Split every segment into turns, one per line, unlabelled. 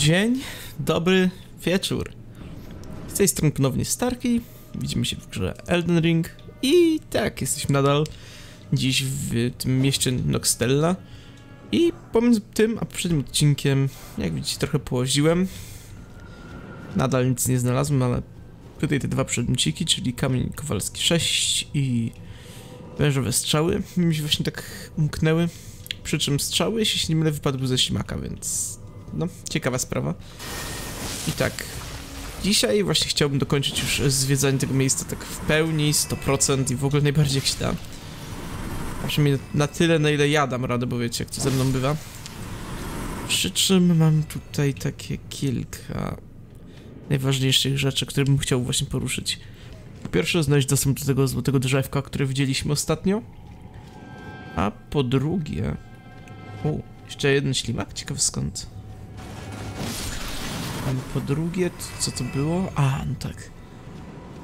Dzień, dobry wieczór. Z tej strony ponownie Starki. Widzimy się w grze Elden Ring. I tak, jesteśmy nadal dziś w tym mieście Noxtella. I pomiędzy tym a poprzednim odcinkiem, jak widzicie, trochę połoziłem. Nadal nic nie znalazłem, ale tutaj te dwa przedmiociki, czyli kamień kowalski 6 i wężowe strzały, mi się właśnie tak umknęły. Przy czym strzały, jeśli nie mylę, wypadły ze ślimaka, więc no, ciekawa sprawa. I tak, dzisiaj właśnie chciałbym dokończyć już zwiedzanie tego miejsca tak w pełni, 100% i w ogóle najbardziej jak się da. A przynajmniej na tyle, na ile ja dam radę, bo wiecie, jak to ze mną bywa. Przy czym mam tutaj takie kilka najważniejszych rzeczy, które bym chciał właśnie poruszyć. Po pierwsze, znaleźć dostęp do tego złotego drzewka, które widzieliśmy ostatnio. A po drugie... O, jeszcze jeden ślimak? Ciekawy skąd. Po drugie, to, co to było? A, no tak.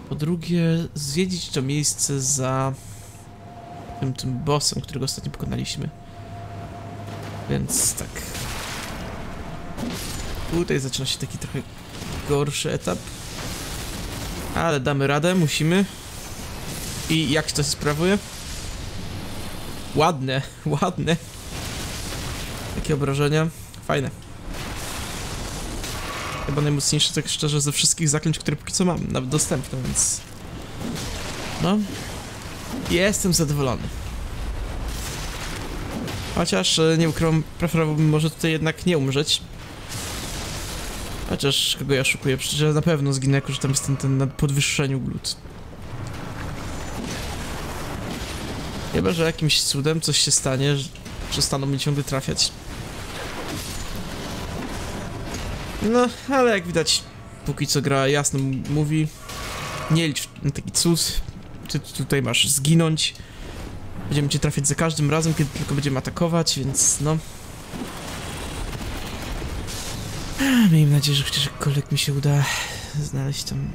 Po drugie, zwiedzić to miejsce za tym, tym bossem, którego ostatnio pokonaliśmy. Więc tak. Tutaj zaczyna się taki trochę gorszy etap. Ale damy radę, musimy. I jak to się sprawuje? Ładne, ładne. Takie obrażenia. Fajne. Chyba najmocniejsze, tak szczerze, ze wszystkich zaklęć, które póki co mam, nawet dostępne, więc... No. Jestem zadowolony. Chociaż, e, nie ukrywam, preferowałbym może tutaj jednak nie umrzeć. Chociaż, kogo ja szukuję? Przecież na pewno zginę, jako że tam jest ten, ten na podwyższeniu glut. Chyba, że jakimś cudem coś się stanie, że przestaną mi ciągle trafiać. No, ale jak widać, póki co gra jasno mówi, nie licz na taki cud, ty tu- tutaj masz zginąć. Będziemy cię trafiać za każdym razem, kiedy tylko będziemy atakować, więc no... Miejmy nadzieję, że chociaż jakkolwiek mi się uda znaleźć tam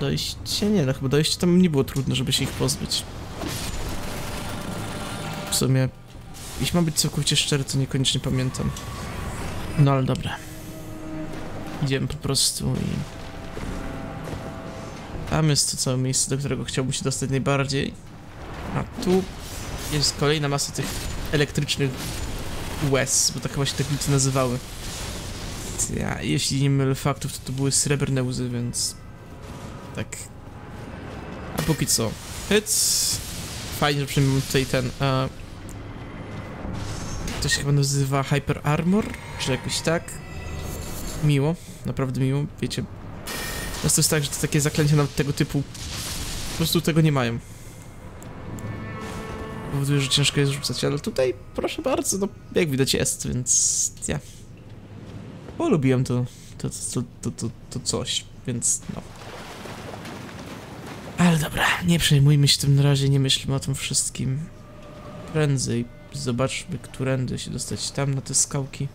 dojście. Nie no, chyba dojście tam nie było trudno, żeby się ich pozbyć. W sumie, jeśli mam być całkowicie szczery, to niekoniecznie pamiętam. No ale dobra. Idziemy po prostu i... Tam jest to całe miejsce, do którego chciałbym się dostać najbardziej. A tu jest kolejna masa tych elektrycznych łez, bo tak chyba się te gluty nazywały. Ja, jeśli nie mylę faktów, to to były srebrne łzy, więc... Tak. A póki co. Hyc. Fajnie, że przynajmniej mam tutaj ten... E... To się chyba nazywa Hyper Armor, czy jakoś tak. Miło, naprawdę miło, wiecie. Często jest tak, że takie zaklęcia nawet tego typu po prostu tego nie mają. Powoduje, że ciężko jest rzucać, ale tutaj proszę bardzo, no jak widać jest, więc ja polubiłem to, to, to, to, to, to coś, więc no. Ale dobra, nie przejmujmy się tym na razie, nie myślmy o tym wszystkim. Prędzej zobaczmy, którędy się dostać tam na te skałki.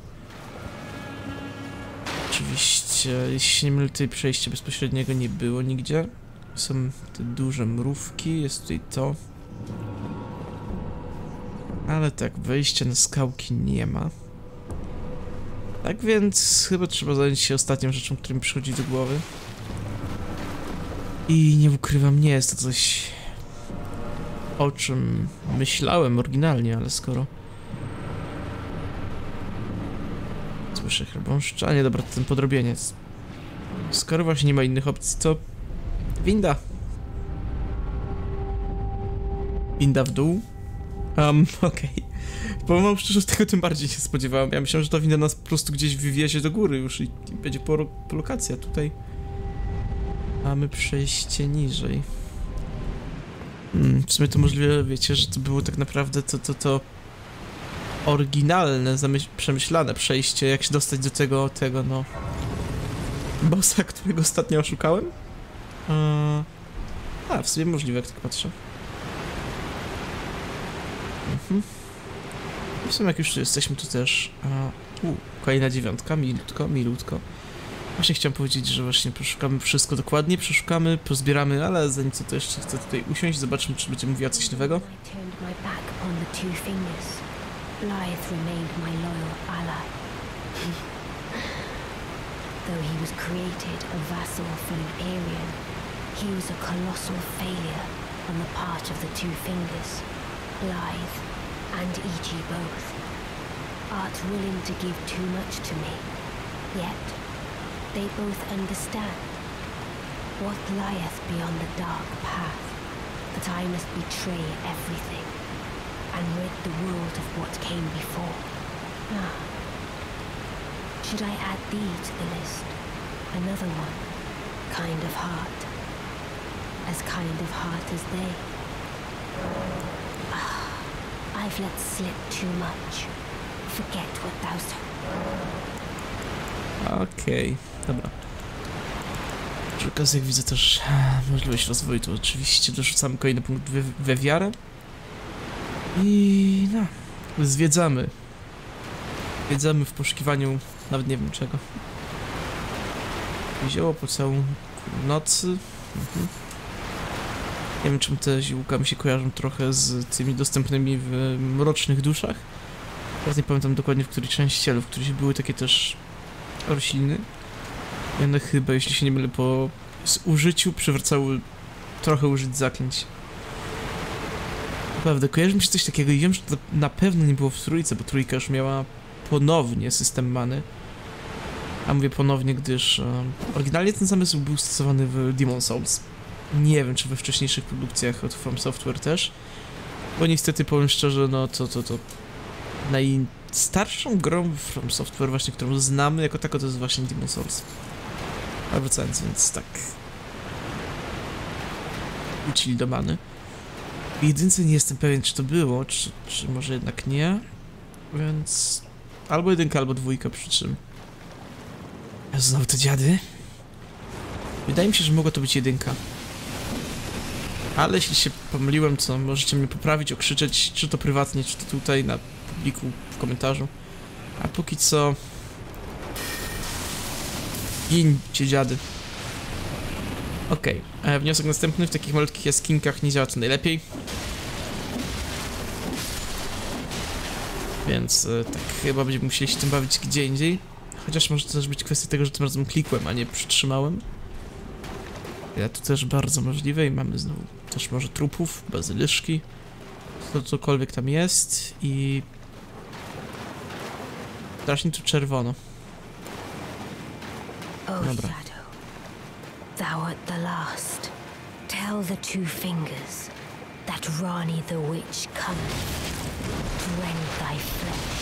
Oczywiście, jeśli nie mylę, tutaj przejścia bezpośredniego nie było nigdzie. Są te duże mrówki, jest tutaj to. Ale tak, wejścia na skałki nie ma. Tak więc chyba trzeba zająć się ostatnią rzeczą, która mi przychodzi do głowy. I nie ukrywam, nie jest to coś, o czym myślałem oryginalnie, ale skoro... Słyszę chrobąszcza, a nie, dobra, to ten podrobieniec. Skoro właśnie nie ma innych opcji, to... Winda. Winda w dół. Um, okej. Powiem wam szczerze, tego tym bardziej się spodziewałem. Ja myślałem, że ta winda nas po prostu gdzieś wywiezie do góry już i, i będzie po, po lokacja tutaj. Mamy przejście niżej. Hmm, w sumie to możliwe, wiecie, że to było tak naprawdę to, to, to oryginalne, przemyślane przejście, jak się dostać do tego, tego, no... Bossa, którego ostatnio oszukałem? Eee... A, w sumie możliwe, jak tak patrzę. Mhm. W sumie jak już tu jesteśmy, to też... A, u, kolejna dziewiątka, milutko, milutko. Właśnie chciałem powiedzieć, że właśnie przeszukamy wszystko dokładnie, przeszukamy, pozbieramy, ale zanim co to jeszcze chcę tutaj usiąść, zobaczymy, czy będzie mówiła coś nowego.
Blythe remained my loyal ally. Though he was created a vassal for Empyrean, he was a colossal failure on the part of the Two Fingers, Blythe and E.G. both. Art willing to give too much to me, yet they both understand what lieth beyond the dark path, that I must betray everything and rid the world of what came before. Ah. Should I add thee to the list? Another one. Kind of heart. As kind of heart as they. Ah, I've let slip too much. Forget what thou.
Okej, dobra. Przy okazji, widzę też możliwość rozwoju, to oczywiście dorzucamy kolejny punkt we, we wiarę. I no, zwiedzamy. Zwiedzamy w poszukiwaniu, nawet nie wiem czego. Zioło po całą nocy. Mhm. Nie wiem, czym te ziółka mi się kojarzą trochę z tymi dostępnymi w Mrocznych Duszach. Teraz nie pamiętam dokładnie w której części, ale w których były takie też rośliny. I one chyba, jeśli się nie mylę, po zużyciu przywracały trochę użyć zaklęć. Naprawdę, kojarzy mi się coś takiego i wiem, że to na pewno nie było w trójce, bo trójka już miała ponownie system many. A mówię ponownie, gdyż um, oryginalnie ten zamysł był stosowany w Demon Souls. Nie wiem, czy we wcześniejszych produkcjach od From Software też. Bo niestety, powiem szczerze, no to, to, to najstarszą grą From Software właśnie, którą znamy jako tako, to jest właśnie Demon Souls. A wracając, więc tak. Wrócili do many. W jedynce nie jestem pewien, czy to było, czy, czy może jednak nie. Więc albo jedynka, albo dwójka, przy czym. Znowu te dziady. Wydaje mi się, że mogła to być jedynka. Ale jeśli się pomyliłem, to możecie mnie poprawić, okrzyczeć, czy to prywatnie, czy to tutaj na publiku w komentarzu. A póki co... Gincie dziady. Okej, okay. wniosek następny. W takich malutkich jaskinkach nie działa to najlepiej. Więc e, tak chyba będziemy musieli się tym bawić gdzie indziej. Chociaż może to też być kwestia tego, że tym razem klikłem, a nie przytrzymałem. Ja to też bardzo możliwe i mamy znowu też może trupów, bazyliszki, to cokolwiek tam jest i... Strasznie tu czerwono. Dobra.
Thou art the last. Tell the two fingers that Rani the witch cometh rend thy flesh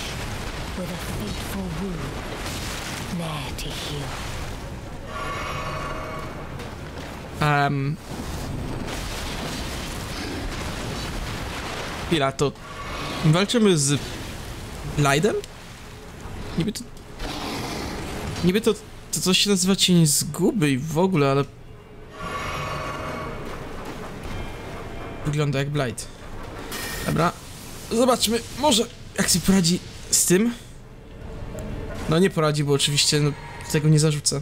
with a fateful wound, ne'er to heal.
Um... Chwila, to... Walczymy z... Blindem? Niby to... Niby to... To coś się nazywa cień zguby i w ogóle, ale... Wygląda jak Blight. Dobra. Zobaczmy, może jak sobie poradzi z tym? No nie poradzi, bo oczywiście no, tego nie zarzucę.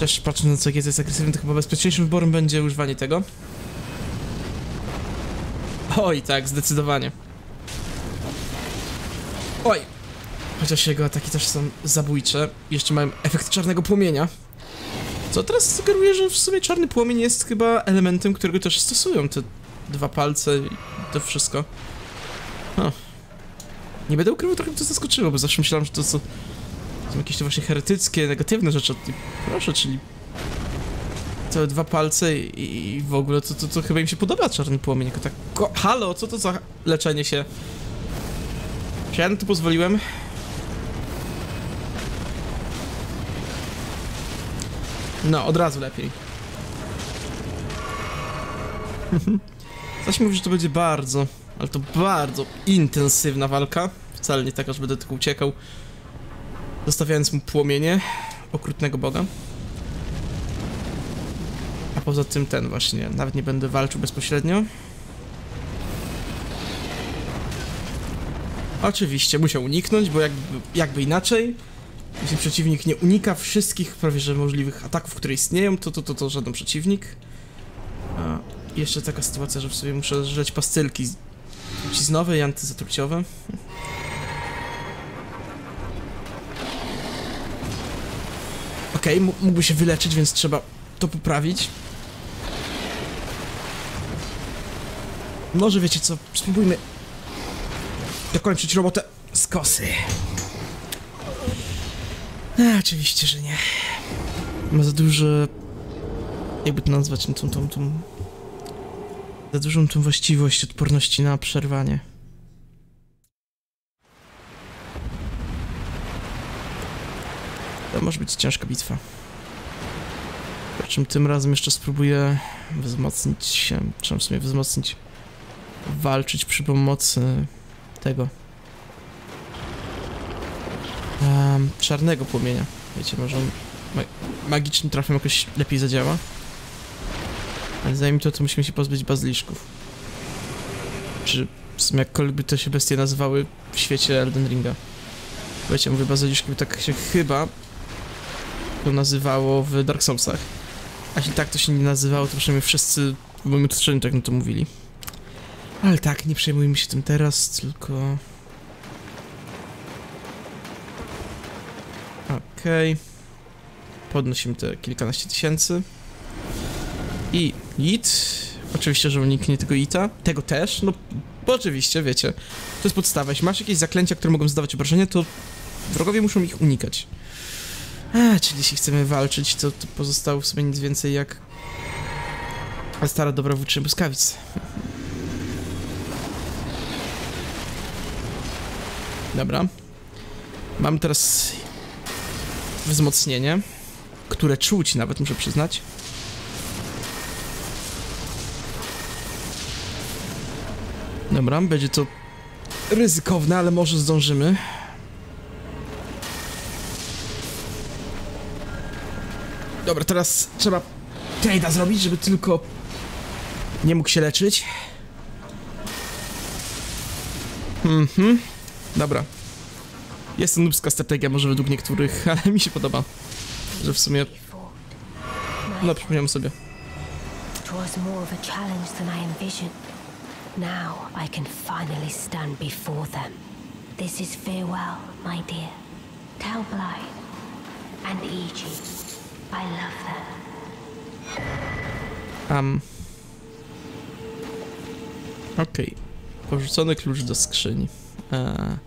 Też patrząc na co jak jest agresywny, to chyba bezpieczniejszym wyborem będzie używanie tego. Oj, tak, zdecydowanie. Oj. Chociaż jego ataki też są zabójcze. Jeszcze mają efekt czarnego płomienia. Co teraz sugeruje, że w sumie czarny płomień jest chyba elementem, którego też stosują te dwa palce i to wszystko. Nie będę ukrywał, trochę mnie to zaskoczyło, bo zawsze myślałem, że to są, są jakieś to właśnie heretyckie, negatywne rzeczy. Proszę, czyli te dwa palce i, i w ogóle to, to, to chyba im się podoba czarny płomień. Jako tak, ko halo, co to za leczenie się? Czy ja na to pozwoliłem? No, od razu lepiej. Zaś mówi, że to będzie bardzo, ale to bardzo intensywna walka. Wcale nie taka, że będę tylko uciekał, zostawiając mu płomienie okrutnego boga. A poza tym ten właśnie, nawet nie będę walczył bezpośrednio. Oczywiście, musiał uniknąć, bo jakby, jakby inaczej, jeśli przeciwnik nie unika wszystkich prawie że możliwych ataków, które istnieją, to to, to, to żaden przeciwnik. A jeszcze taka sytuacja, że w sobie muszę żreć pastylki truciznowe i antyzatruciowe. Okej, m- mógłby się wyleczyć, więc trzeba to poprawić. Może wiecie co, spróbujmy dokończyć robotę z kosy. A, oczywiście, że nie. Ma za dużo... Jakby to nazwać, tą, tą, tą... Za dużą tą właściwość odporności na przerwanie. To może być ciężka bitwa. Przy czym tym razem jeszcze spróbuję wzmocnić się, czy w sumie wzmocnić, walczyć przy pomocy tego em, czarnego płomienia. Wiecie, może ma magicznym trafem jakoś lepiej zadziała. Ale zanim to, to musimy się pozbyć bazyliszków. Czy w sumie jakkolwiek by to się bestie nazywały w świecie Elden Ringa. Wiecie, mówię bazyliszki, tak się chyba to nazywało w Dark Soulsach. A jeśli tak to się nie nazywało, to przynajmniej wszyscy w moim otoczeniu tak na to mówili. Ale tak, nie przejmujmy się tym teraz, tylko... Okej. Podnosimy te kilkanaście tysięcy. I It. Oczywiście, że uniknie tego Ita. Tego też, no bo oczywiście, wiecie. To jest podstawa. Jeśli masz jakieś zaklęcia, które mogą zdawać obrażenia, to wrogowie muszą ich unikać. Czyli jeśli chcemy walczyć, to, to pozostało w sobie nic więcej jak stara dobra włócznia błyskawic. Dobra. Mam teraz wzmocnienie, które czuć nawet, muszę przyznać. Dobra, będzie to ryzykowne, ale może zdążymy. Dobra, teraz trzeba trade'a zrobić, żeby tylko nie mógł się leczyć. Mhm. Dobra. Jest to nubska strategia, może według niektórych, ale mi się podoba. Że w sumie, no przypomniałem sobie.
Was more of a challenge than I envisioned. Now I can finally stand before them. This is farewell, my dear. Tell Blythe and Egypt I love them.
Um. Okej. Porzucony klucz do skrzyni. E,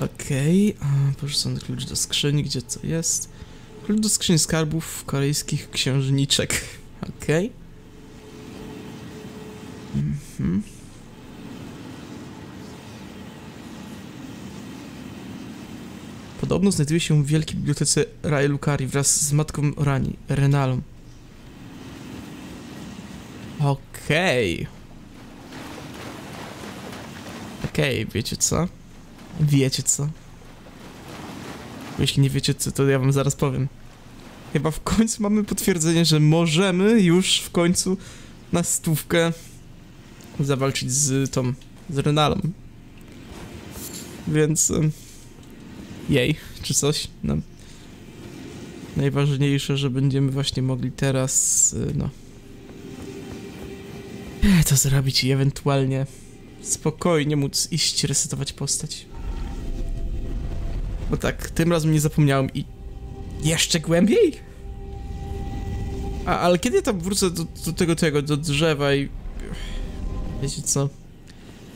Okej. a, Porzucony klucz do skrzyni, gdzie to jest? Klucz do skrzyni skarbów korejskich księżniczek. Okej. Mhm. Podobno znajduje się w wielkiej bibliotece Raelukari wraz z matką Rani, Renalą. Okej. Okej, wiecie co? Wiecie co? Jeśli nie wiecie co, to ja wam zaraz powiem. Chyba w końcu mamy potwierdzenie, że możemy już w końcu na stówkę zawalczyć z tą, z Renalą. Więc... Jej, czy coś? No. Najważniejsze, że będziemy właśnie mogli teraz, y, no, E, to zrobić i ewentualnie spokojnie móc iść resetować postać. Bo tak, tym razem nie zapomniałem i jeszcze głębiej? A, ale kiedy ja tam wrócę do, do tego, tego, do drzewa i... Wiecie co?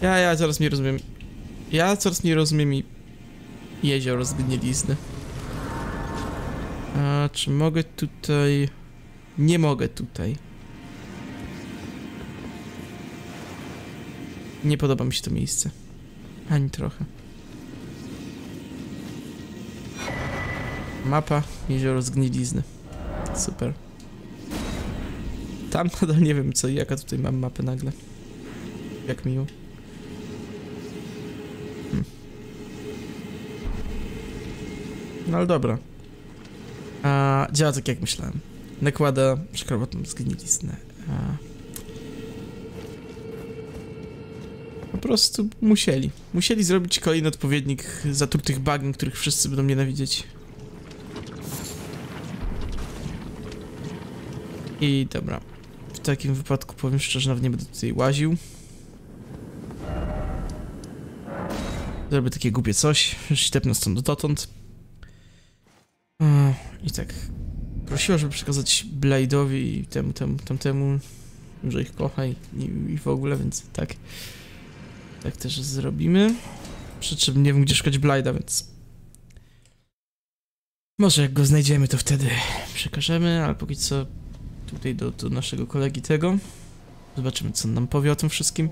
Ja, ja coraz nie rozumiem. Ja coraz nie rozumiem i... Jezioro zgnilizny. A, czy mogę tutaj... Nie mogę tutaj. Nie podoba mi się to miejsce. Ani trochę. Mapa Jezioro Zgnilizny. Super. Tam nadal nie wiem co i jaka tutaj mam mapę nagle. Jak miło. No ale dobra. A, działa tak jak myślałem. Nakłada przekrowatną zgniliznę. A, Po prostu musieli. Musieli zrobić kolejny odpowiednik zatrutych bagien, których wszyscy będą nienawidzieć. I dobra. W takim wypadku powiem szczerze, nawet nie będę tutaj łaził. Zrobię takie głupie coś. Ściepnę stąd dotąd. Tak prosiła, żeby przekazać Blade'owi i temu, temu, tamtemu, że ich kocha i, i, i w ogóle, więc tak. Tak też zrobimy. Przy czym nie wiem, gdzie szukać Blade'a, więc... Może jak go znajdziemy, to wtedy przekażemy, ale póki co tutaj do, do naszego kolegi tego. Zobaczymy, co on nam powie o tym wszystkim.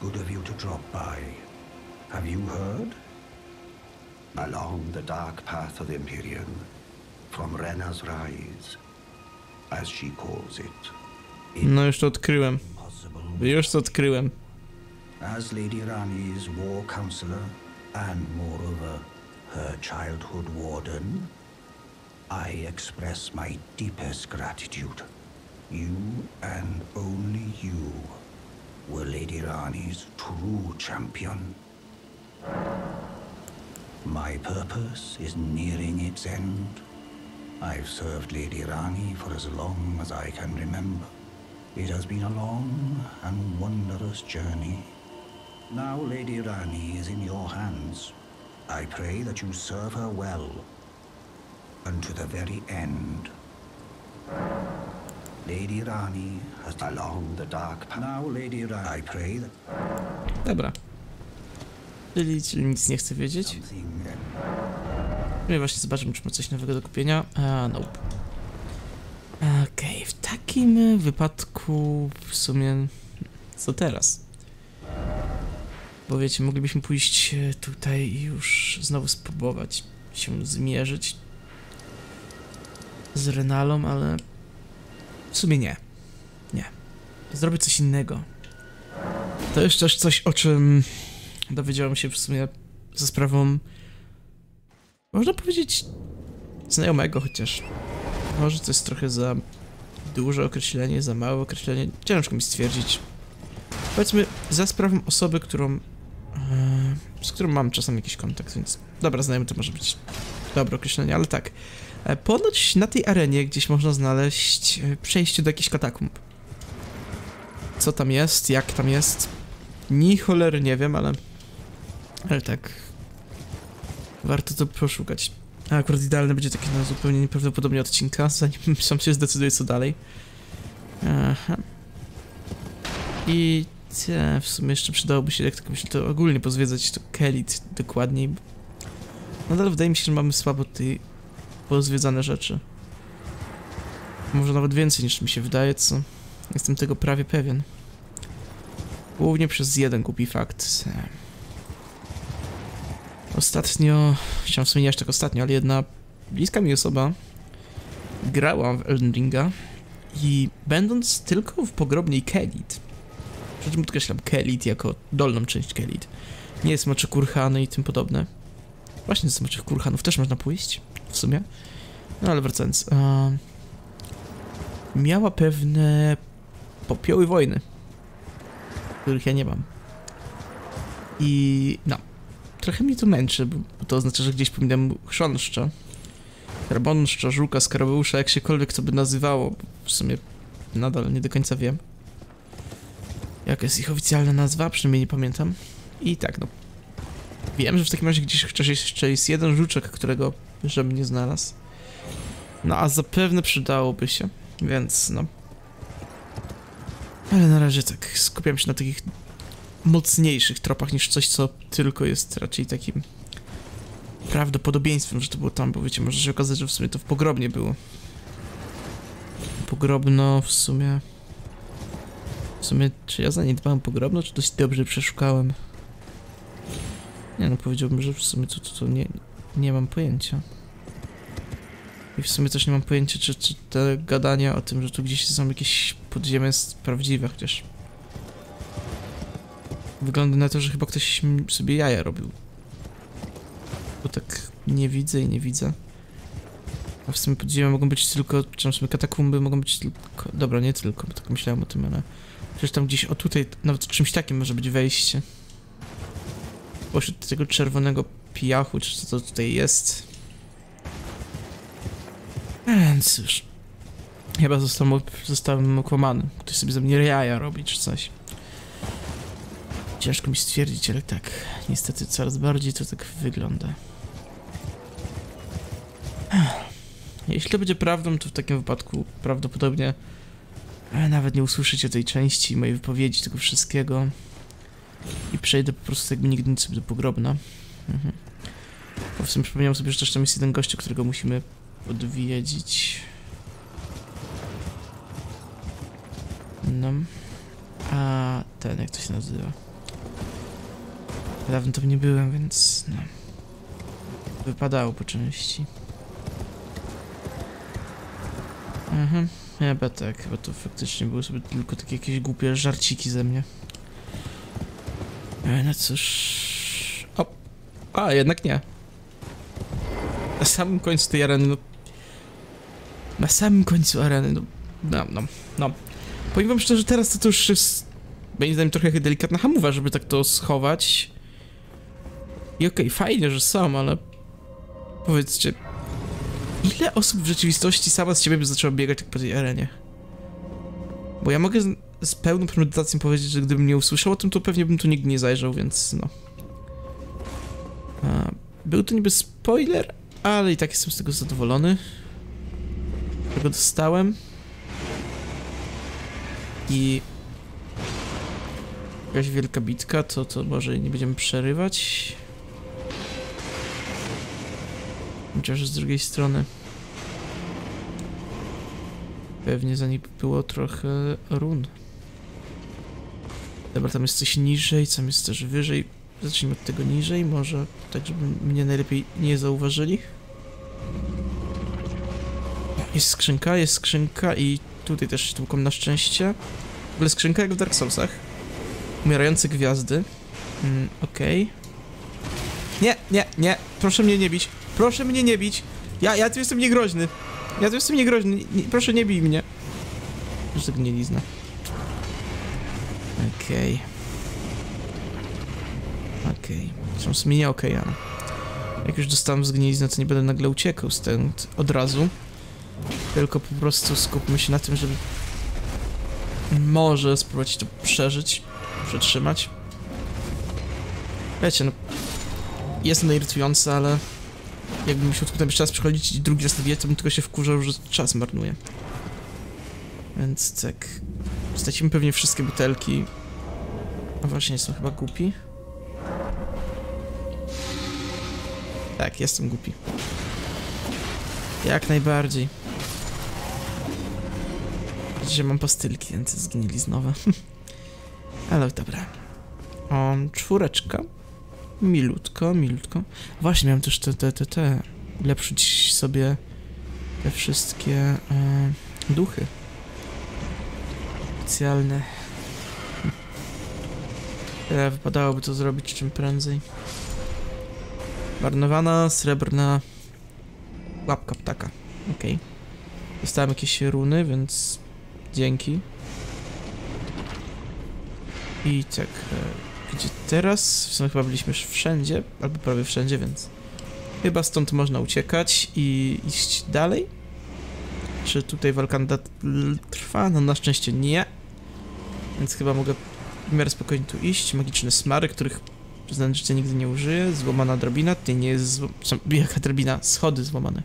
Good of you to drop by. Have you heard? Along the dark path of Empyrean, from Rena's Rise, as she calls it.
No już to odkryłem. Już to odkryłem.
As Lady Rani's war counselor, and moreover, her childhood warden, I express my deepest gratitude. You and only you were Lady Rani's true champion. My purpose is nearing its end. I've served Lady Rani for as long as I can remember. It has been a long and wondrous journey. Now Lady Rani is in your hands. I pray that you serve her well unto the very end. Lady Rani has along the dark path. Now Lady Rani, I pray that
Dobra. Czyli nic nie chcę wiedzieć. No i właśnie zobaczymy, czy ma coś nowego do kupienia. A, nope. Okej, w takim wypadku w sumie... Co teraz? Bo wiecie, moglibyśmy pójść e, tutaj i już znowu spróbować się zmierzyć z Renalą, ale w sumie nie. Nie. Zrobię coś innego. To też coś, o czym dowiedziałem się w sumie za sprawą można powiedzieć znajomego, chociaż może to jest trochę za duże określenie, za małe określenie. Ciężko mi stwierdzić. Powiedzmy, za sprawą osoby, którą. e, z którą mam czasem jakiś kontakt, więc. Dobra, znajomy to może być dobre określenie, ale tak. E, Ponoć na tej arenie gdzieś można znaleźć e, przejście do jakichś katakumb. Co tam jest, jak tam jest, ni cholery nie wiem, ale. Ale tak, Warto to poszukać. A akurat idealne będzie takie na zupełnie nieprawdopodobnie odcinka, zanim sam się zdecyduje co dalej. Aha. I te, w sumie jeszcze przydałoby się, jak tak myślę, to ogólnie pozwiedzać to Kelit dokładniej. Nadal wydaje mi się, że mamy słabo tutaj pozwiedzane rzeczy. Może nawet więcej niż mi się wydaje, co? Jestem tego prawie pewien. Głównie przez jeden głupi fakt. Ostatnio, chciałem wspomnieć tak ostatnio, ale jedna bliska mi osoba grała w Elden Ringa i będąc tylko w pogrobnej Kelit, przy czym podkreślam Kelit jako dolną część Kelit, nie smoczy kurhany i tym podobne. Właśnie z smoczych kurhanów też można pójść, w sumie. No ale wracając, miała pewne popioły wojny, których ja nie mam. I no, trochę mnie to męczy, bo to oznacza, że gdzieś powinienem chrząszcza, karbonszcza, żuka, skarabeusza, jak siekolwiek to by nazywało, w sumie nadal nie do końca wiem. Jaka jest ich oficjalna nazwa, przynajmniej nie pamiętam. I tak, no. Wiem, że w takim razie gdzieś chociaż jeszcze jest jeden żuczek, którego żebym nie znalazł. No a zapewne przydałoby się, więc no. Ale na razie tak, skupiam się na takich mocniejszych tropach niż coś, co tylko jest raczej takim prawdopodobieństwem, że to było tam, bo wiecie, może się okazać, że w sumie to w pogrobnie było. Pogrobno w sumie... W sumie, czy ja zaniedbałem pogrobno, czy dość dobrze przeszukałem? Nie no, powiedziałbym, że w sumie to, to, to nie, nie mam pojęcia. I w sumie też nie mam pojęcia, czy, czy te gadania o tym, że tu gdzieś są jakieś podziemia jest prawdziwe, chociaż... Wygląda na to, że chyba ktoś sobie jaja robił. Bo tak nie widzę i nie widzę. A w sumie podziemia mogą być tylko, czy w sumie katakumby mogą być tylko... Dobra, nie tylko, bo tak myślałem o tym, ale... Przecież tam gdzieś, o tutaj, nawet czymś takim może być wejście. Pośród tego czerwonego piachu, czy co to tutaj jest. Więc cóż. Chyba zostałem, zostałem okłamany. Ktoś sobie ze mnie jaja robi, czy coś. Ciężko mi stwierdzić, ale tak, niestety coraz bardziej to tak wygląda. Jeśli to będzie prawdą, to w takim wypadku prawdopodobnie e, nawet nie usłyszycie tej części, mojej wypowiedzi, tego wszystkiego. I przejdę po prostu jakby nigdy nic do pogrobna. Mhm. Bo w sumie przypomniałem sobie, że też tam jest jeden gościu, którego musimy odwiedzić. No. A ten, jak to się nazywa? Dawno to nie byłem, więc no. Wypadało po części. Mhm, chyba tak, chyba to faktycznie były sobie tylko takie jakieś głupie żarciki ze mnie. E, No cóż... O! A, jednak nie. Na samym końcu tej areny, no... Na samym końcu areny, no... No, no, no. Powiem wam szczerze, teraz to, to już jest... Moim zdaniem trochę delikatna hamowa, żeby tak to schować. I okej, fajnie, że są, ale... Powiedzcie... Ile osób w rzeczywistości sama z ciebie by zaczęła biegać tak po tej arenie? Bo ja mogę z, z pełną premedytacją powiedzieć, że gdybym nie usłyszał o tym, to pewnie bym tu nigdy nie zajrzał, więc no. A, był to niby spoiler, ale i tak jestem z tego zadowolony. Tego dostałem. I... Jakaś wielka bitka, to, to może nie będziemy przerywać. Chociaż z drugiej strony... Pewnie za niej było trochę run. Dobra, tam jest coś niżej, tam jest też wyżej. Zacznijmy od tego niżej, może tak, żeby mnie najlepiej nie zauważyli. Jest skrzynka, jest skrzynka i tutaj też tłuką na szczęście. W ogóle skrzynka jak w Dark Soulsach. Umierające gwiazdy. Mm, okej. Nie, nie, nie, proszę mnie nie bić. Proszę mnie nie bić. Ja, ja tu jestem niegroźny. Ja tu jestem niegroźny. Nie, proszę nie bij mnie. Już tak zgnilizna. Okej. Okej. Zresztą w sumie nie okej, ale... Jak już dostałem zgniliznę, to nie będę nagle uciekał stąd od razu. Tylko po prostu skupmy się na tym, żeby... Może spróbować to przeżyć. Przetrzymać. Wiecie, no... Jest ono irytujące, ale... Jakbym musiał tutaj jeszcze raz przychodzić i drugi raz nawijać, to bym tylko się wkurzał, że czas marnuje. Więc tak... Stracimy pewnie wszystkie butelki. A właśnie, jestem chyba głupi. Tak, jestem głupi. Jak najbardziej. Widzicie, mam pastylki, więc zginęli znowu. Ale dobra. O, czwóreczka. Milutko, milutko. Właśnie, miałem też te, te, te, te. Ulepszyć sobie te wszystkie e, duchy. Specjalne. E, wypadałoby to zrobić czym prędzej. Marnowana, srebrna łapka ptaka. Okej. Okay. Dostałem jakieś runy, więc dzięki. I tak, e, gdzie teraz? W sumie chyba byliśmy już wszędzie, albo prawie wszędzie, więc chyba stąd można uciekać i iść dalej. Czy tutaj walka trwa? No na szczęście nie. Więc chyba mogę w miarę spokojnie tu iść. Magiczne smary, których że nigdy nie użyję. Złamana drabina. To nie jest zło... Jaka drabina? Schody złamane.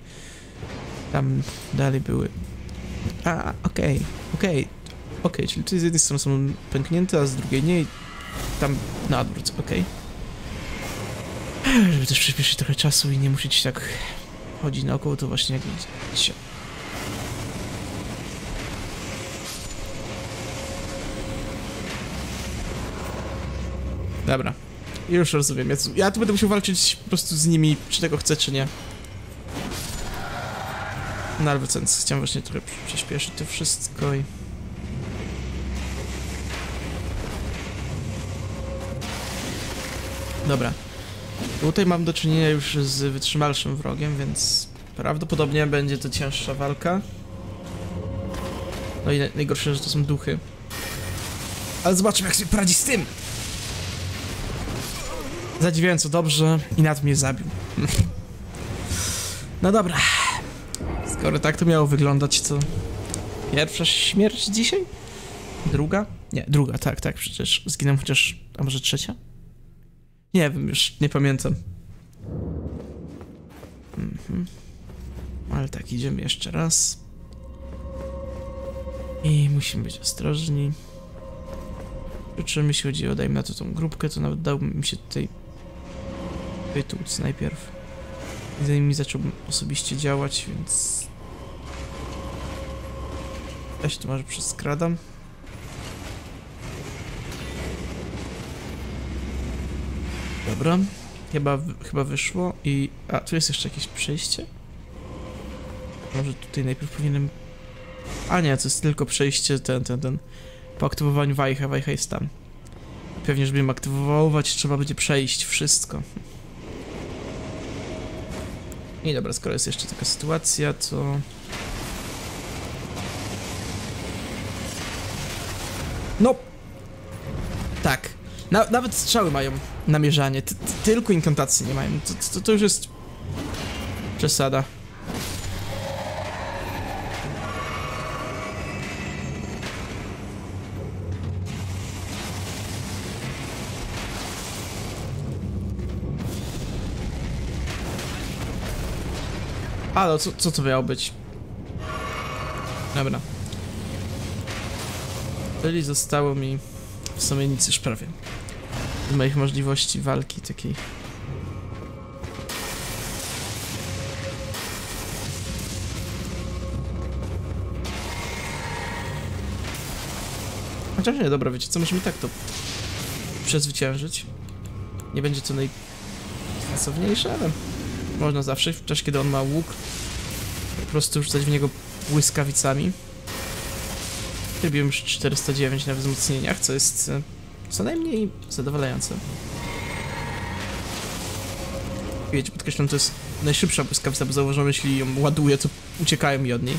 Tam dalej były. A, okej, okay, okej. Okay. Okej, okay, czyli tu z jednej strony są pęknięte, a z drugiej nie tam na odwrót, okej. Okay. Żeby też przyspieszyć trochę czasu i nie musieć tak chodzić naokoło, to właśnie jak widzicie. Dobra. Już rozumiem. Ja, ja tu będę musiał walczyć po prostu z nimi, czy tego chcę, czy nie. No ale wracając, chciałem właśnie trochę przyspieszyć to wszystko i... Dobra. Tutaj mam do czynienia już z wytrzymalszym wrogiem, więc prawdopodobnie będzie to cięższa walka. No i najgorsze, że to są duchy. Ale zobaczmy, jak sobie poradzi z tym! Zadziwiająco dobrze i nad mnie zabił. no dobra. Skoro tak to miało wyglądać, to... Pierwsza śmierć dzisiaj? Druga? Nie, druga, tak, tak, przecież zginąłem chociaż... A może trzecia? Nie wiem, już nie pamiętam. Mhm. Ale tak, idziemy jeszcze raz. I musimy być ostrożni. Czym jeśli chodzi o, na to tą grupkę, to nawet dałby mi się tutaj wytłuc najpierw. Zanim zacząłbym osobiście działać, więc... Ja się tu może przeskradam. Dobra. Chyba, chyba wyszło i... A, tu jest jeszcze jakieś przejście? Może tutaj najpierw powinienem... A nie, to jest tylko przejście ten, ten, ten... Po aktywowaniu wajcha, wajcha jest tam. Pewnie, żeby ją aktywować, trzeba będzie przejść wszystko. I dobra, skoro jest jeszcze taka sytuacja, to... Na, nawet strzały mają namierzanie, ty, ty, tylko inkantacji nie mają. To, to, to już jest... przesada. Ale co, co to miało być? Dobra. Czyli zostało mi w sumie nic już prawie. Moich możliwości walki takiej. Chociaż nie, dobra, wiecie co, i tak to przezwyciężyć. Nie będzie to najsensowniejsze, ale można zawsze, w czasie kiedy on ma łuk, po prostu rzucać w niego błyskawicami. Robiłem już 409 na wzmocnieniach, co jest e, co najmniej zadowalające. Wiecie, podkreślam, to jest najszybsza błyskawica, bo zauważyłem, jeśli ją ładuję, to uciekają mi od niej.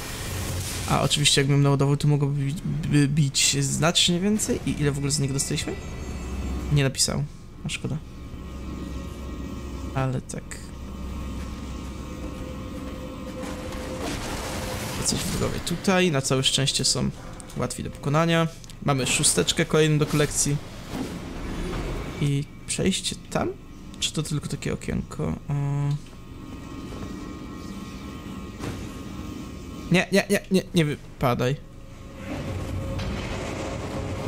A oczywiście jakbym naładował, to mogłoby bi bi bić znacznie więcej. I ile w ogóle z niego dostaliśmy? Nie napisał. A szkoda. Ale tak. Coś w głowie tutaj. Na całe szczęście są łatwi do pokonania. Mamy szósteczkę kolejną do kolekcji. I przejście tam? Czy to tylko takie okienko? O... Nie, nie, nie, nie, nie wypadaj.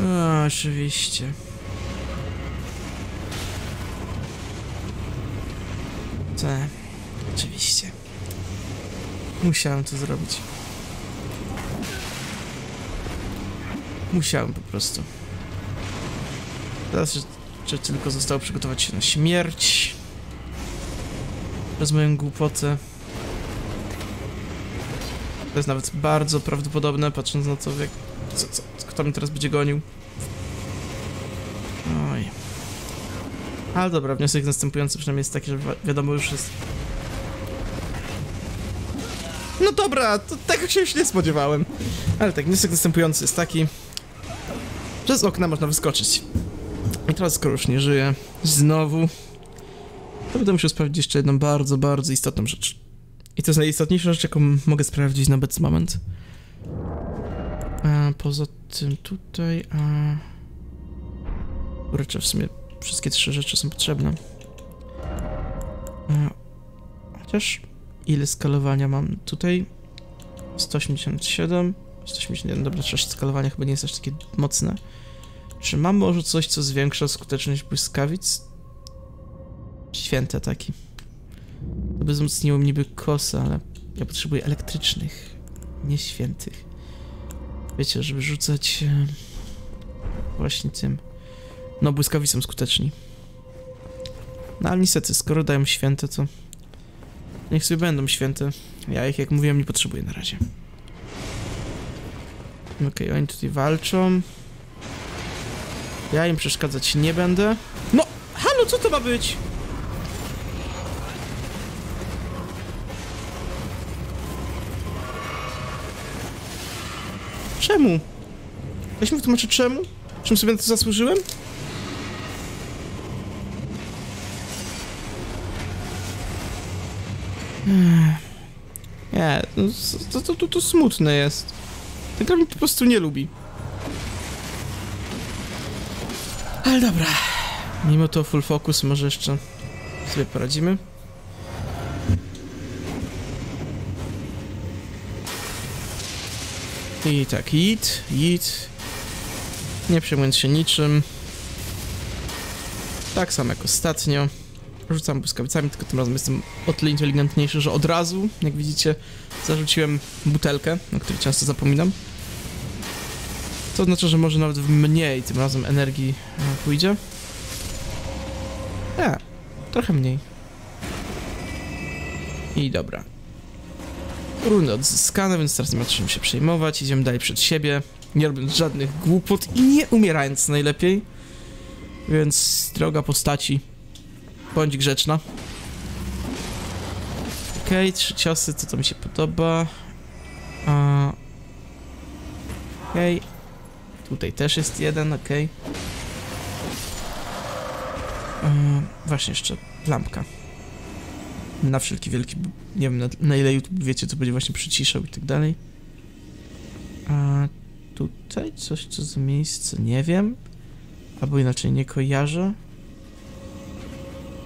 O, oczywiście. Tak, oczywiście. Musiałem to zrobić. Musiałem po prostu. Teraz jeszcze tylko zostało przygotować się na śmierć. Przez moją głupotę. To jest nawet bardzo prawdopodobne, patrząc na to, jak, co, co, kto mnie teraz będzie gonił. Oj. Ale dobra, wniosek następujący przynajmniej jest taki, że wi wiadomo już jest... No dobra, to tego się już nie spodziewałem. Ale tak, wniosek następujący jest taki... Przez okna można wyskoczyć. Teraz, skoro już nie żyję, znowu, to będę musiał sprawdzić jeszcze jedną bardzo, bardzo istotną rzecz. I to jest najistotniejsza rzecz, jaką mogę sprawdzić na obecny moment. A poza tym tutaj, a... Kurczę, w sumie wszystkie trzy rzeczy są potrzebne. A... Chociaż ile skalowania mam tutaj? 187, 181, dobra, też skalowania chyba nie jest aż takie mocne. Czy mam może coś, co zwiększa skuteczność błyskawic? Święte taki. To by wzmocniło niby kosę, ale ja potrzebuję elektrycznych, nie świętych. Wiecie, żeby rzucać e, właśnie tym. No, błyskawice są skuteczni. No ale niestety, skoro dają święte, to niech sobie będą święte. Ja ich, jak mówiłem, nie potrzebuję na razie. Okej, okay, oni tutaj walczą. Ja im przeszkadzać nie będę. No, halo, co to ma być? Czemu? Weź mi wytłumaczyć czemu? Czym sobie na to zasłużyłem? Nie, no, to, to, to, to smutne jest. Ta gra mnie po prostu nie lubi. Ale dobra. Mimo to full focus może jeszcze sobie poradzimy. I tak, hit, hit. Nie przejmując się niczym. Tak samo jak ostatnio. Rzucam błyskawicami, tylko tym razem jestem o tyle inteligentniejszy, że od razu, jak widzicie, zarzuciłem butelkę, o której często zapominam. To oznacza, że może nawet mniej tym razem energii e, pójdzie. Nie, trochę mniej. I dobra. Runy odzyskane, więc teraz nie ma czym się przejmować. Idziemy dalej przed siebie, nie robiąc żadnych głupot i nie umierając najlepiej. Więc droga postaci, bądź grzeczna. Okej, okay, trzy ciosy, co to mi się podoba. Okej. Okay. Tutaj też jest jeden, okej. Okay. Właśnie jeszcze lampka. Na wszelki wielki, nie wiem na, na, ile YouTube wiecie, co będzie właśnie przyciszał i tak dalej. A tutaj coś, co za miejsce, nie wiem. Albo inaczej, nie kojarzę.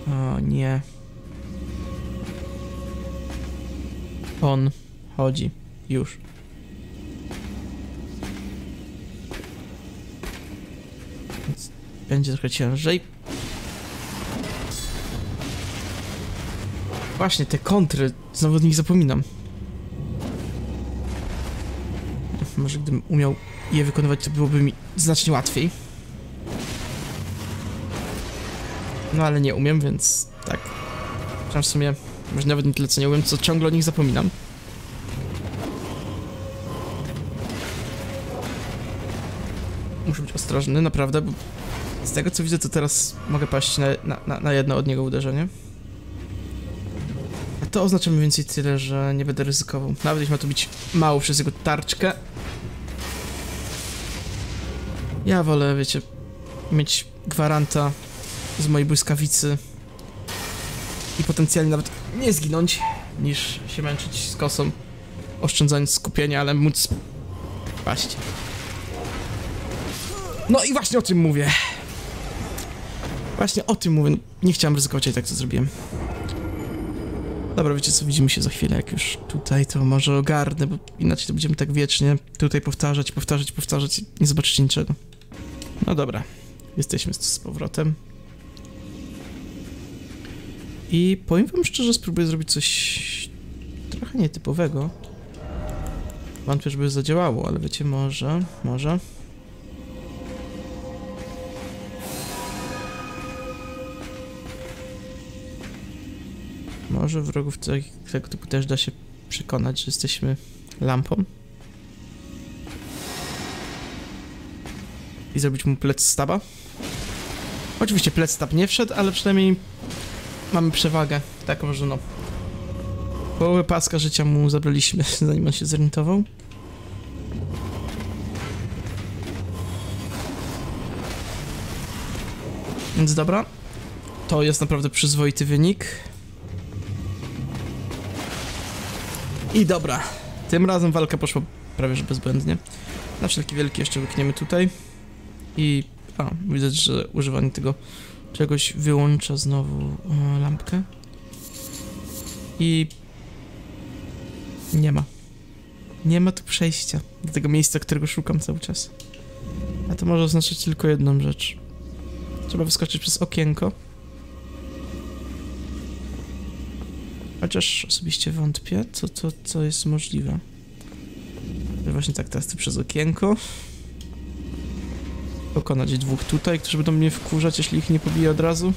O, nie. On chodzi. Już. Będzie trochę ciężej. Właśnie, te kontry. Znowu od nich zapominam. Może gdybym umiał je wykonywać, to byłoby mi znacznie łatwiej. No ale nie umiem, więc tak. W sumie, może nawet nie tyle co nie umiem, co ciągle o nich zapominam. Muszę być ostrożny, naprawdę, bo z tego co widzę, to teraz mogę paść na, na, na jedno od niego uderzenie. A to oznacza mniej więcej tyle, że nie będę ryzykował. Nawet jeśli ma to być mało przez jego tarczkę. Ja wolę, wiecie, mieć gwaranta z mojej błyskawicy i potencjalnie nawet nie zginąć, niż się męczyć z kosą, oszczędzając skupienia, ale móc paść. No i właśnie o tym mówię. Właśnie o tym mówię. Nie chciałem ryzykować, i tak co zrobiłem. Dobra, wiecie co, widzimy się za chwilę, jak już tutaj to może ogarnę, bo inaczej to będziemy tak wiecznie tutaj powtarzać, powtarzać, powtarzać i nie zobaczycie niczego. No dobra, jesteśmy z powrotem. I powiem wam szczerze, spróbuję zrobić coś trochę nietypowego. Wątpię, żeby zadziałało, ale wiecie, może, może. Może wrogów tego typu też da się przekonać, że jesteśmy lampą. I zrobić mu plec staba. Oczywiście plec stab nie wszedł, ale przynajmniej mamy przewagę taką, że no połowę paska życia mu zabraliśmy, zanim on się zorientował. Więc dobra, to jest naprawdę przyzwoity wynik. I dobra, tym razem walka poszła prawie że bezbłędnie. Na wszelki wielki jeszcze wykniemy tutaj. I a, widać, że używanie tego czegoś wyłącza znowu e, lampkę. I nie ma. Nie ma tu przejścia do tego miejsca, którego szukam cały czas. A to może oznaczać tylko jedną rzecz. Trzeba wyskoczyć przez okienko. Chociaż osobiście wątpię, co, co, co jest możliwe. Właśnie tak, teraz przez okienko pokonać dwóch tutaj, którzy będą mnie wkurzać, jeśli ich nie pobiję od razu.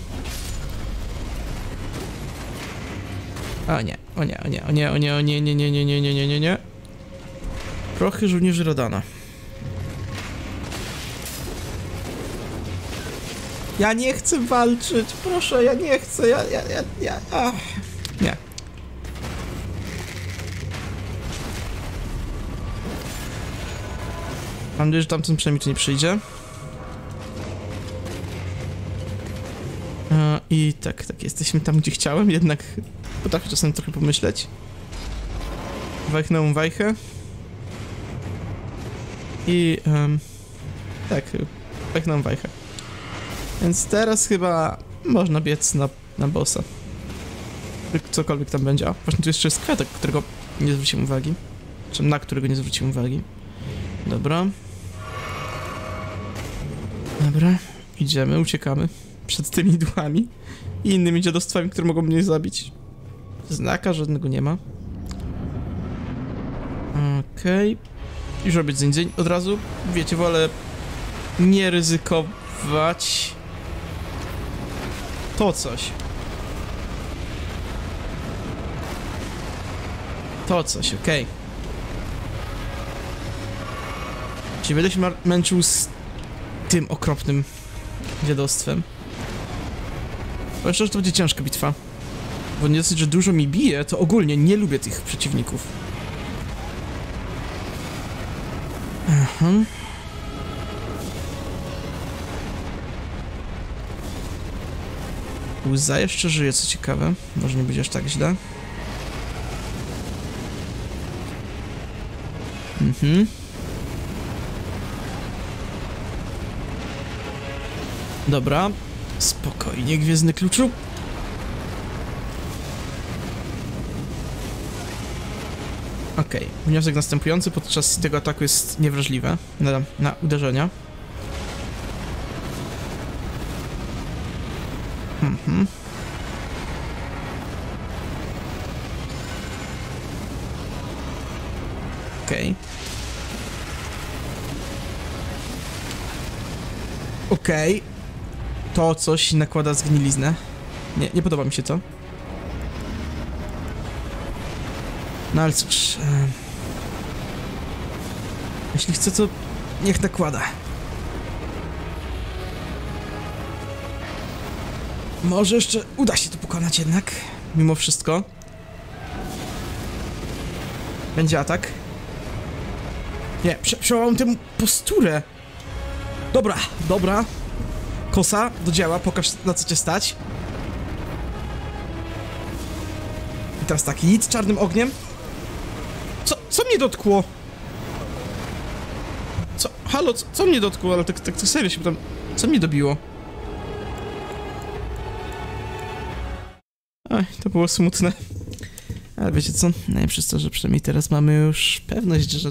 O nie, o nie, o nie, o nie, o nie, o nie, nie, nie, nie, nie, nie, nie, nie, nie. Prochy żołnierzy Rodana. Ja nie chcę walczyć, proszę, ja nie chcę, ja, ja, ja, ja, ach, Mam nadzieję, że tamten przynajmniej tu nie przyjdzie. I tak, tak, jesteśmy tam, gdzie chciałem, jednak potrafię czasem trochę pomyśleć. Wajchnę wajchę. I... Um, tak, wajchnę wajchę. Więc teraz chyba można biec na, na bossa. Cokolwiek tam będzie. A, właśnie tu jeszcze jest kwiatek, którego nie zwróciłem uwagi. Czy na którego nie zwróciłem uwagi. Dobra. Dobra, idziemy, uciekamy przed tymi duchami i innymi dziadostwami, które mogą mnie zabić. Znaka żadnego nie ma. Okej. Już robić dzień dzień od razu. Wiecie, wolę nie ryzykować. To coś. To coś, okej. Czyli będę się męczył z tym okropnym dziadostwem. Powiem że to będzie ciężka bitwa. Bo nie dosyć, że dużo mi bije, to ogólnie nie lubię tych przeciwników. Aha. Łza jeszcze żyje, co ciekawe. Może nie będzie aż tak źle. Mhm. Dobra. Spokojnie, Gwiezdny Kluczu. Okej, wniosek następujący. Podczas tego ataku jest niewrażliwe na, na uderzenia. Mhm. Okej. Okej. To coś nakłada zgniliznę. Nie, nie podoba mi się to. No ale cóż... E... Jeśli chce, to niech nakłada. Może jeszcze uda się to pokonać jednak, mimo wszystko. Będzie atak. Nie, prze przełamam tę posturę. Dobra, dobra. Kosa, do dzieła, pokaż na co cię stać. I teraz taki hit czarnym ogniem. Co, co mnie dotkło? Co, halo, co, co mnie dotkło? Ale tak, tak, tak serio się pytam, co mnie dobiło? Oj, to było smutne. Ale wiecie co? Najlepsze jest to, że przynajmniej teraz mamy już pewność, że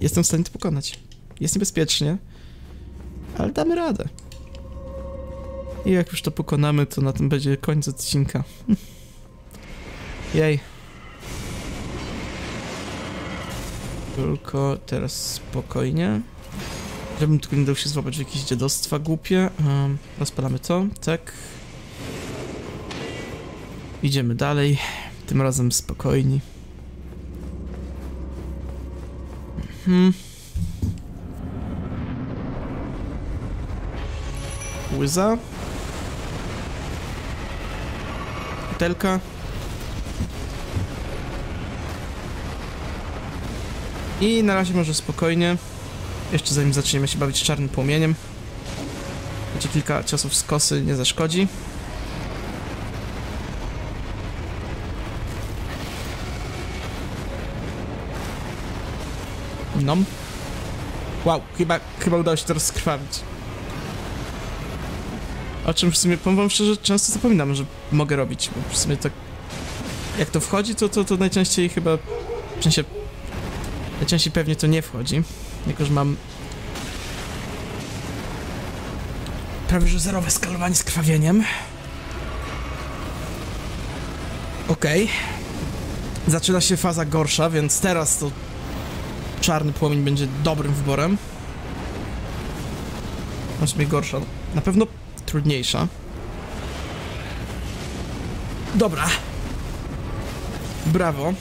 jestem w stanie to pokonać. Jest niebezpiecznie, ale damy radę. I jak już to pokonamy, to na tym będzie koniec odcinka. Jej. Tylko teraz spokojnie. Żebym tylko nie dał się złapać w jakieś dziadostwa głupie. Um, rozpalamy to, tak. Idziemy dalej. Tym razem spokojni. Hmm. Łyza. Butelka. I na razie może spokojnie. Jeszcze zanim zaczniemy się bawić czarnym płomieniem. Będzie kilka ciosów z kosy, nie zaszkodzi. No. Wow, chyba, chyba udało się to rozkrwawić. O czym w sumie, powiem wam szczerze, często zapominam, że mogę robić, bo w sumie tak... Jak to wchodzi, to, to, to najczęściej chyba... W sensie... Najczęściej pewnie to nie wchodzi, jako że mam... Prawie że zerowe skalowanie z krwawieniem. Okej. Okay. Zaczyna się faza gorsza, więc teraz to czarny płomień będzie dobrym wyborem. Mi gorsza. Na pewno trudniejsza. Dobra. Brawo.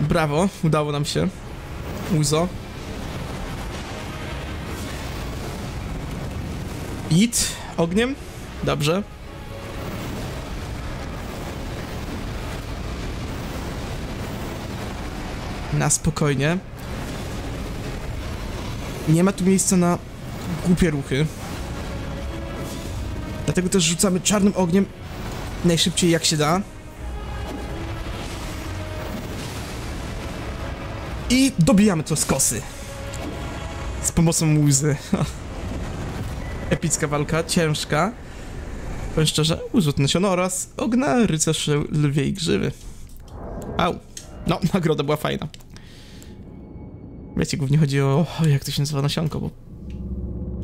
Brawo, udało nam się. Uzo. It ogniem. Dobrze. Na spokojnie. Nie ma tu miejsca na głupie ruchy. Dlatego też rzucamy czarnym ogniem najszybciej jak się da. I dobijamy to z kosy. Z pomocą łzy. Epicka walka, ciężka. Powiem szczerze, urzut nasiono oraz ogna rycerz lwiej grzywy. Au. No, nagroda była fajna. Wiecie, głównie chodzi o, o jak to się nazywa nasionko, bo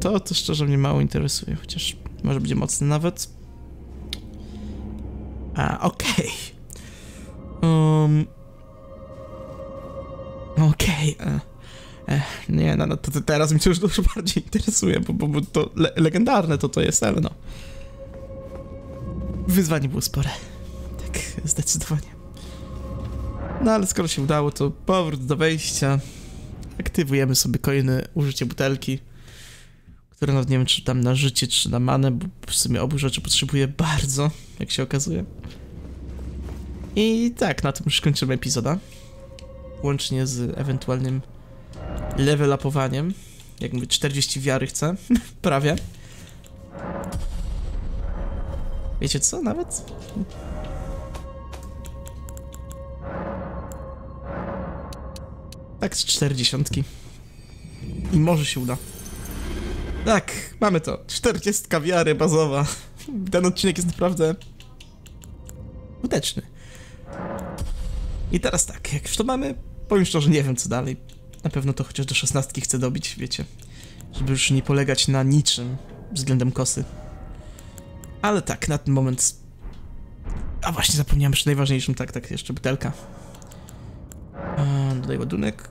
to, to szczerze mnie mało interesuje, chociaż może będzie mocny nawet. A, okej. Um, okej. e, e, nie, no, no to, to teraz mnie to już dużo bardziej interesuje, bo, bo, bo to le legendarne to to jest, ale no. Wyzwanie było spore. Tak, zdecydowanie. No ale skoro się udało, to powrót do wejścia. Aktywujemy sobie kolejne użycie butelki, które nawet nie wiem, czy tam na życie, czy na manę, bo w sumie obu rzeczy potrzebuję bardzo, jak się okazuje. I tak, na tym już kończymy epizoda. Łącznie z ewentualnym level upowaniem. Jak mówię, 40 wiary chcę. Prawie. Wiecie co, nawet? Tak z 40. I może się uda. Tak, mamy to. 40 wiary bazowa. Ten odcinek jest naprawdę skuteczny. I teraz tak, jak już to mamy, powiem szczerze, nie wiem co dalej. Na pewno to chociaż do 16 chcę dobić, wiecie. Żeby już nie polegać na niczym względem kosy. Ale tak, na ten moment... A właśnie, zapomniałem przy najważniejszym, tak, tak, jeszcze butelka. Eee, dodaj ładunek.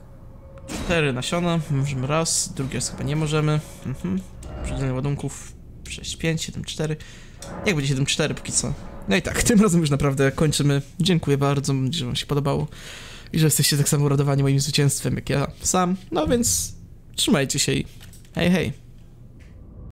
Cztery nasiona, możemy raz, drugi raz chyba nie możemy. Mhm. Przydzielenie ładunków 6, 5, 7, 4. Jak będzie 7, 4 póki co. No i tak, tym razem już naprawdę kończymy. Dziękuję bardzo, mam nadzieję, że wam się podobało. I że jesteście tak samo uradowani moim zwycięstwem jak ja sam. No więc trzymajcie się i hej hej.